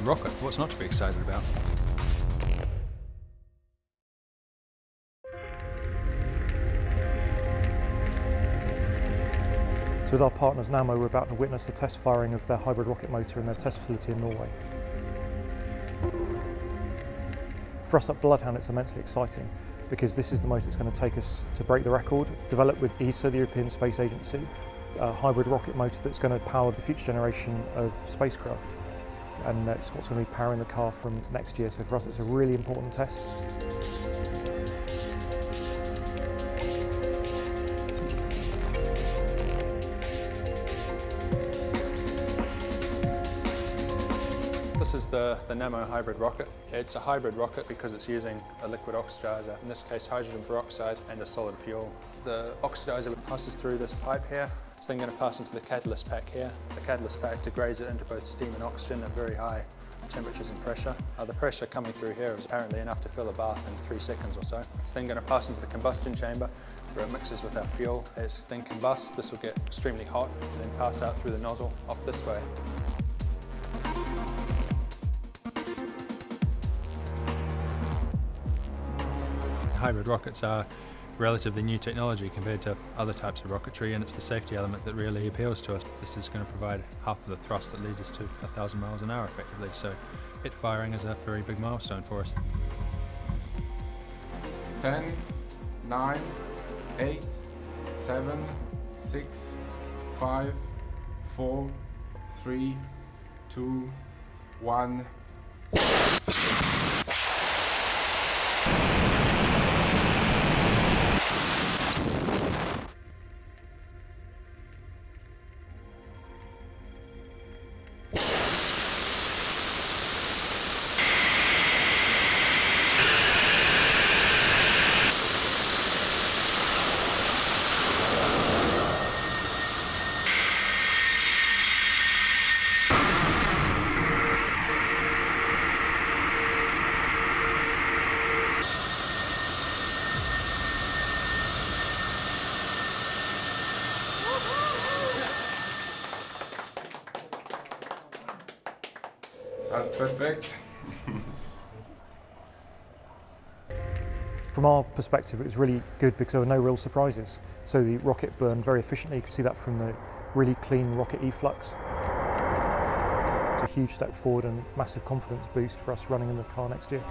rocket. What's not to be excited about? So with our partners Nammo, we're about to witness the test firing of their hybrid rocket motor in their test facility in Norway. For us at Bloodhound, it's immensely exciting because this is the motor that's going to take us to break the record, developed with ESA, the European Space Agency, a hybrid rocket motor that's going to power the future generation of spacecraft. And it's what's going to be powering the car from next year. So for us, it's a really important test. This is the, the Nammo hybrid rocket. It's a hybrid rocket because it's using a liquid oxidizer, in this case hydrogen peroxide and a solid fuel. The oxidizer passes through this pipe here. It's then going to pass into the catalyst pack here. The catalyst pack degrades it into both steam and oxygen at very high temperatures and pressure. Uh, the pressure coming through here is apparently enough to fill a bath in three seconds or so. It's then going to pass into the combustion chamber where it mixes with our fuel. It's then combusts. This will get extremely hot and then pass out through the nozzle off this way. Hybrid rockets are relatively new technology compared to other types of rocketry and it's the safety element that really appeals to us. This is going to provide half of the thrust that leads us to a thousand miles an hour effectively so hit firing is a very big milestone for us. 10, 9, 8, 7, 6, 5, 4, 3, 2, 1. That's perfect. From our perspective, it was really good because there were no real surprises. So the rocket burned very efficiently. You can see that from the really clean rocket efflux. It's a huge step forward and massive confidence boost for us running in the car next year.